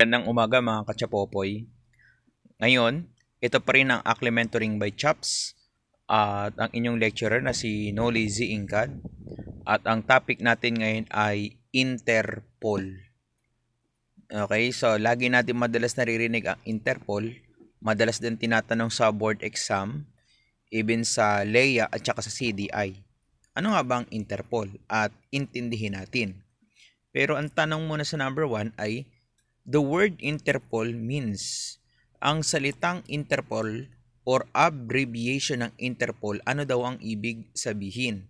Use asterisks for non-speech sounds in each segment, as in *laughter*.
Magandang umaga mga kachapopoy. Ngayon, ito pa rin ang Akle Mentoring by Chaps at ang inyong lecturer na si Noli Z. Incad. At ang topic natin ngayon ay Interpol. Okay, so lagi natin madalas naririnig ang Interpol. Madalas din tinatanong sa board exam, even sa LEA at saka sa CDI. Ano nga ba ang Interpol? At intindihin natin. Pero ang tanong muna sa number 1 ay, the word Interpol means ang salitang Interpol or abbreviation ng Interpol, ano daw ang ibig sabihin?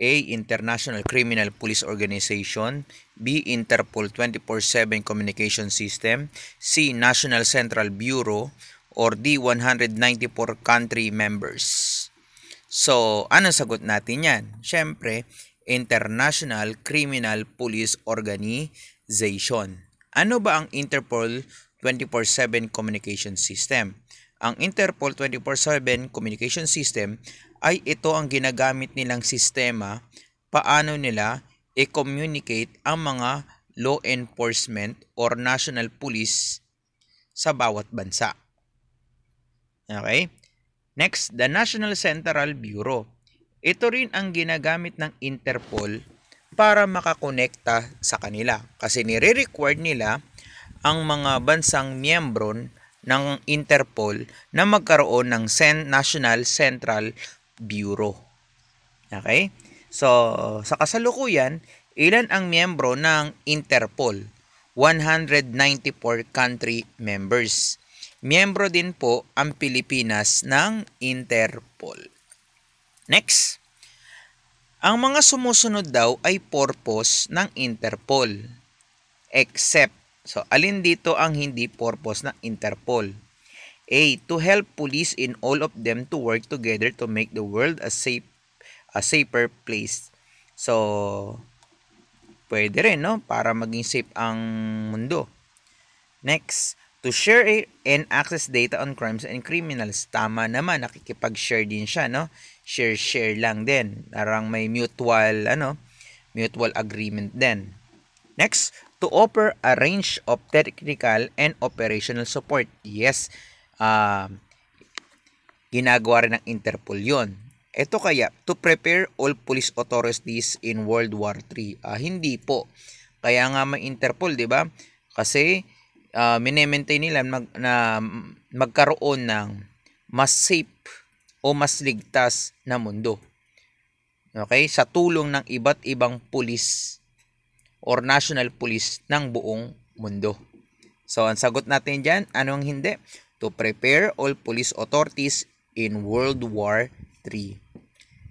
A. International Criminal Police Organization B. Interpol 24-7 Communication System C. National Central Bureau or D. 194 country members So, ano sagot natin yan? Siyempre, International Criminal Police Organization. Ano ba ang Interpol 24/7 communication system. Ang Interpol 24/7 communication system ay ito ang ginagamit nilang sistema paano nila i-communicate ang mga law enforcement or national police sa bawat bansa. Okay? Next, the National Central Bureau. Ito rin ang ginagamit ng Interpol para makakonekta sa kanila kasi nire-require nila ang mga bansang miyembro ng Interpol na magkaroon ng National Central Bureau. Okay? So, sa kasalukuyan, ilan ang miyembro ng Interpol? 194 country members. Miyembro din po ang Pilipinas ng Interpol. Next. Ang mga sumusunod daw ay purpose ng Interpol. Except So, alin dito ang hindi purpose ng Interpol? A. To help police in all of them to work together to make the world a safe a safer place. So, pwede rin, no? Para maging safe ang mundo. Next, to share and access data on crimes and criminals. Tama naman, nakikipag-share din siya, no? Share-share lang din. Parang may mutual, ano, mutual agreement din. Next, to offer a range of technical and operational support. Yes, uh, ginagawa rin ng Interpol yon. Ito kaya, to prepare all police authorities in World War III. Uh, hindi po. Kaya nga may Interpol, di ba? Kasi uh, mine-maintain nila mag, na magkaroon ng mas safe o mas ligtas na mundo. Okay? Sa tulong ng iba't ibang pulis or national police ng buong mundo. So, ang sagot natin dyan, anong hindi? To prepare all police authorities in World War III.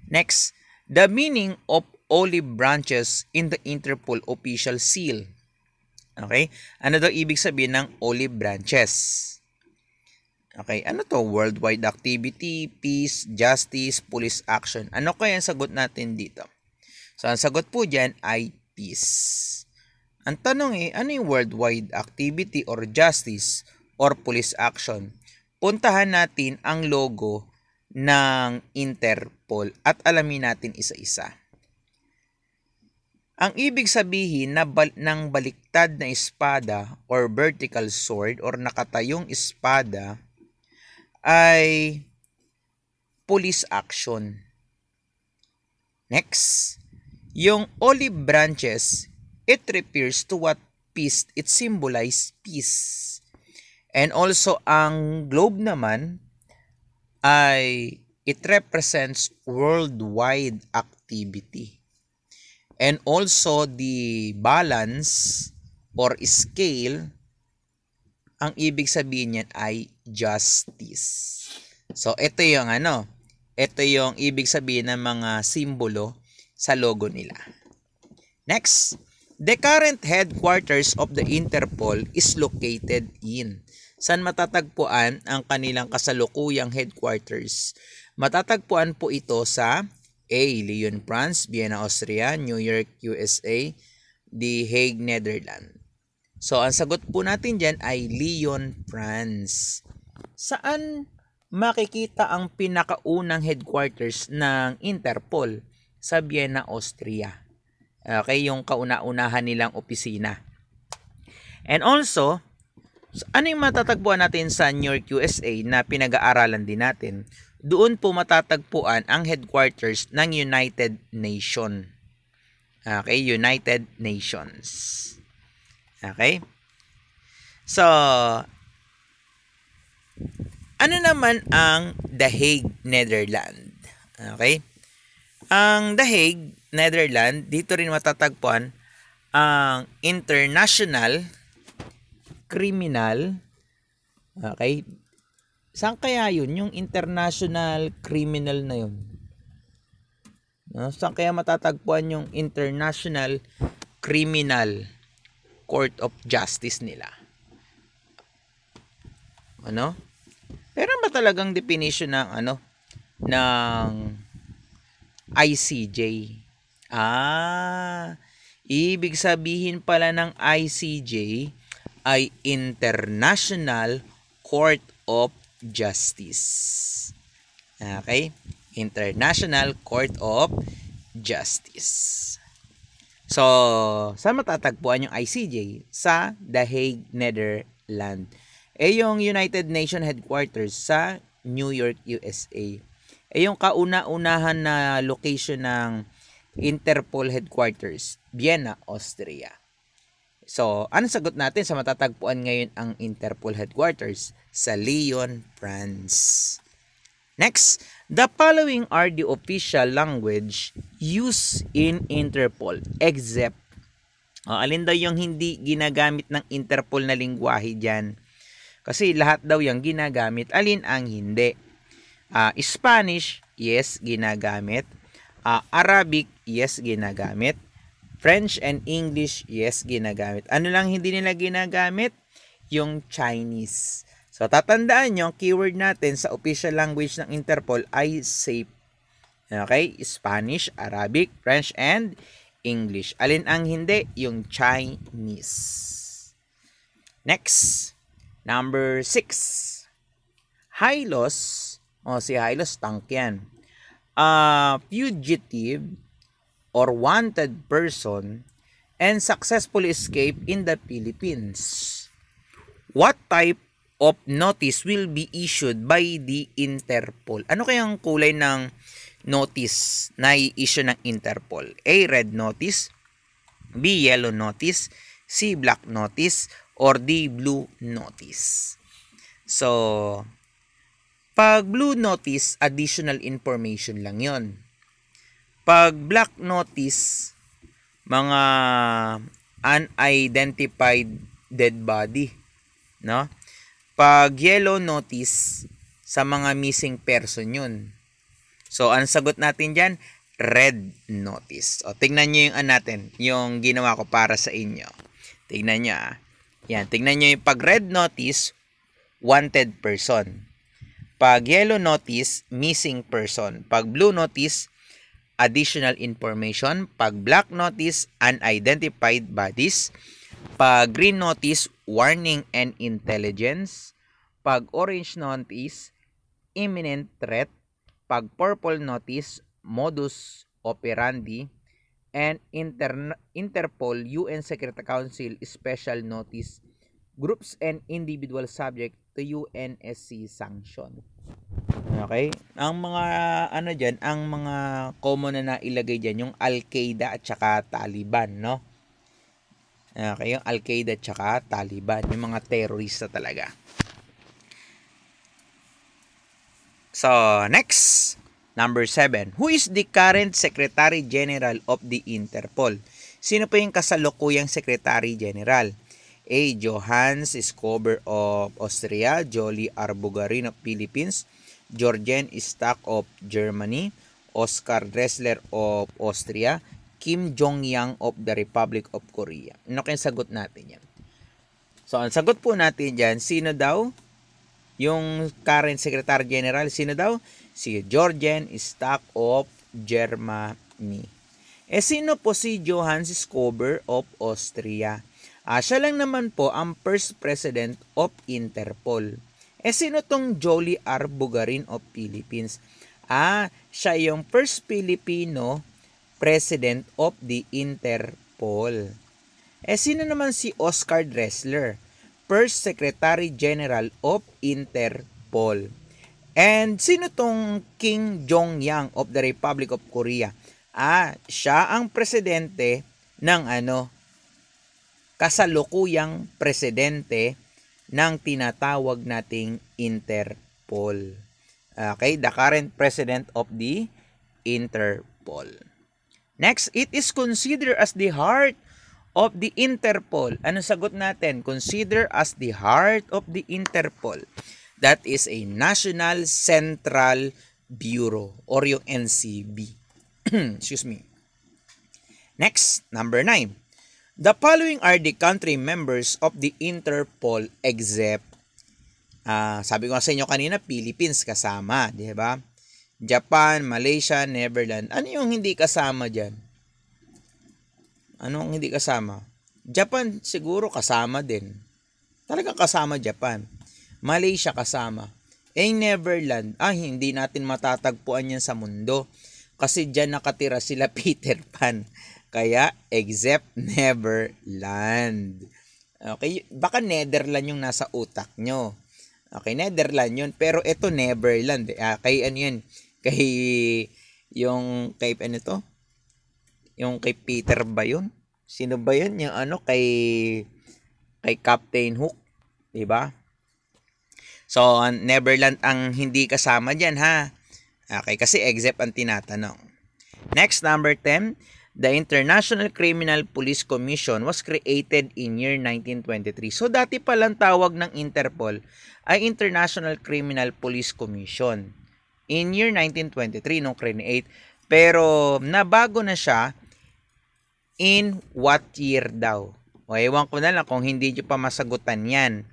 Next, the meaning of olive branches in the Interpol official seal. Okay? Ano daw ibig sabihin ng olive branches? Okay, ano to? Worldwide activity, peace, justice, police action. Ano kaya ang sagot natin dito? So, ang sagot po dyan ay peace. Ang tanong eh, ano yung worldwide activity or justice or police action? Puntahan natin ang logo ng Interpol at alamin natin isa-isa. Ang ibig sabihin na bal- ng baliktad na espada or vertical sword or nakatayong espada ay police action. Next, yung olive branches, it refers to what peace, it symbolize peace. And also, ang globe naman ay it represents worldwide activity. And also, the balance or scale, ang ibig sabihin niyan ay justice. So, ito yung ano, ito yung ibig sabihin ng mga simbolo sa logo nila. Next, the current headquarters of the Interpol is located in. San matatagpuan ang kanilang kasalukuyang headquarters? Matatagpuan po ito sa A. Lyon, France, Vienna, Austria, New York, USA, The Hague, Netherlands. So, ang sagot po natin dyan ay Lyon, France. Saan makikita ang pinakaunang headquarters ng Interpol? sa Vienna, Austria. Okay, yung kauna-unahan nilang opisina. And also, ano yung matatagpuan natin sa New York, USA na pinag-aaralan din natin? Doon po matatagpuan ang headquarters ng United Nation. Okay, United Nations. Okay? So, ano naman ang The Hague, Netherlands? Okay? Ang The Hague, Netherlands, dito rin matatagpuan ang International Criminal Okay? Saan kaya yun? Yung international criminal na yun. No? Saan kaya matatagpuan yung international criminal court of justice nila? Ano? Pero ba talagang definition ng ano ng ICJ? Ah, ibig sabihin pala ng ICJ ay International Court of Justice. Okay? International Court of Justice. So, saan matatagpuan yung ICJ? Sa The Hague, Netherlands. Eh yung United Nations headquarters sa New York, USA. Eh yung kauna-unahan na location ng Interpol headquarters, Vienna, Austria. So, ano sagot natin sa matatagpuan ngayon ang Interpol headquarters? Sa Lyon, France. Next, the following are the official language used in Interpol except uh, alin daw yung hindi ginagamit ng Interpol na lingwahe dyan? Kasi lahat daw yung ginagamit. Alin ang hindi? Uh, Spanish, yes, ginagamit. Uh, Arabic, yes, ginagamit. French and English, yes, ginagamit. Ano lang hindi nila ginagamit? Yung Chinese. So, tatandaan nyo, keyword natin sa official language ng Interpol ay SAFE. Okay? Spanish, Arabic, French, and English. Alin ang hindi? Yung Chinese. Next. Number 6. Hylos, o oh, si Hylos tank yan. A fugitive or wanted person and successfully escape in the Philippines. What type of notice will be issued by the Interpol? Ano kayang kulay ng notice na i-issue ng Interpol? A. Red notice B. Yellow notice C. Black notice or the blue notice. So, pag blue notice, additional information lang yon. Pag black notice, mga unidentified dead body. No? Pag yellow notice, sa mga missing person yun. So, ang sagot natin dyan, red notice. O, tingnan nyo yung an natin, yung ginawa ko para sa inyo. Tingnan nyo ah. Yan, tingnan nyo yung pag red notice, wanted person. Pag yellow notice, missing person. Pag blue notice, additional information. Pag black notice, unidentified bodies. Pag green notice, warning and intelligence. Pag orange notice, imminent threat. Pag purple notice, modus operandi and Inter Interpol UN Security Council Special Notice Groups and Individual Subject to UNSC Sanction. Okay? Ang mga ano diyan, ang mga common na nailagay diyan yung Al-Qaeda at saka Taliban, no? Okay, yung Al-Qaeda at saka Taliban, yung mga terorista talaga. So, next. Number 7. Who is the current Secretary General of the Interpol? Sino po yung kasalukuyang Secretary General? A. Johannes Skober of Austria, Jolie Arbugarin of Philippines, Georgian Stack of Germany, Oscar Dressler of Austria, Kim Jong-yang of the Republic of Korea. Ano kayong sagot natin yan? So, ang sagot po natin dyan, sino daw? Yung current Secretary General, sino daw? si Georgian Stock of Germany. Eh sino po si Johannes Skober of Austria? Ah, siya lang naman po ang first president of Interpol. Eh sino tong Jolie R. Bugarin of Philippines? Ah, siya yung first Filipino president of the Interpol. Eh, sino naman si Oscar Dressler? First Secretary General of Interpol. And sino tong King Jong-yang of the Republic of Korea? Ah, siya ang presidente ng ano, kasalukuyang presidente ng tinatawag nating Interpol. Okay, the current president of the Interpol. Next, it is considered as the heart of the Interpol. Ano sagot natin? Consider as the heart of the Interpol. That is a National Central Bureau or yung NCB. *clears throat* Excuse me. Next, number 9. The following are the country members of the Interpol except uh, sabi ko sa inyo kanina, Philippines kasama, di ba? Japan, Malaysia, Netherlands. Ano yung hindi kasama diyan? Anong hindi kasama? Japan siguro kasama din. Talagang kasama Japan. Malaysia kasama. Eh, Neverland, ah, hindi natin matatagpuan yan sa mundo. Kasi dyan nakatira sila *laughs* Peter Pan. Kaya, except Neverland. Okay, baka Netherland yung nasa utak nyo. Okay, Netherland yun. Pero ito Neverland. Ah, kay ano yun? Kay, yung, kay ano to? Yung kay Peter ba yun? Sino ba yun? Yung ano kay kay Captain Hook, 'di ba? So, Neverland ang hindi kasama diyan ha. Okay, kasi except ang tinatanong. Next, number 10. The International Criminal Police Commission was created in year 1923. So, dati palang tawag ng Interpol ay International Criminal Police Commission. In year 1923, nung create. Pero, nabago na siya in what year daw. O, ewan ko na lang kung hindi nyo pa masagutan yan.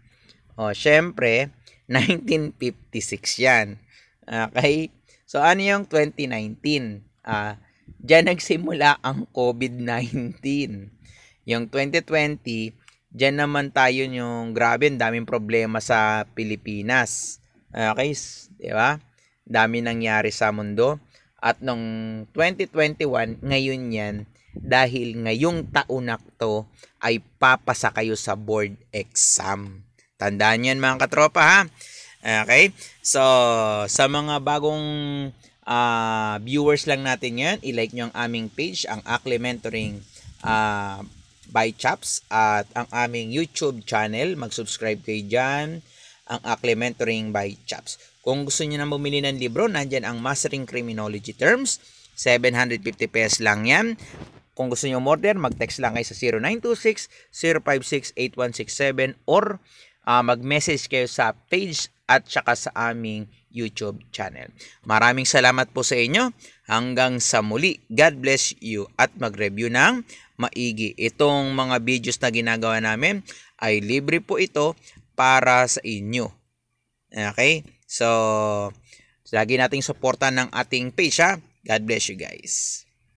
O, syempre, *laughs* 1956 yan. Okay? So, ano yung 2019? Ah, Diyan nagsimula ang COVID-19. Yung 2020, diyan naman tayo yung grabe, daming problema sa Pilipinas. Okay, di ba? Dami nangyari sa mundo. At nung 2021, ngayon yan, dahil ngayong taon na to ay papasa kayo sa board exam. Tandaan yan mga katropa ha. Okay? So, sa mga bagong uh, viewers lang natin yan, i-like nyo ang aming page, ang Akle Mentoring uh, by Chaps at ang aming YouTube channel. Mag-subscribe kayo dyan, ang Akle Mentoring by Chaps. Kung gusto niyo na bumili ng libro, nandyan ang Mastering Criminology Terms. 750 pesos lang yan. Kung gusto niyo order, mag-text lang kayo sa 0926-056-8167 or uh, mag-message kayo sa page at saka sa aming YouTube channel. Maraming salamat po sa inyo. Hanggang sa muli. God bless you at mag-review ng maigi. Itong mga videos na ginagawa namin ay libre po ito para sa inyo. Okay? So, lagi nating suportan ng ating page ha. God bless you guys.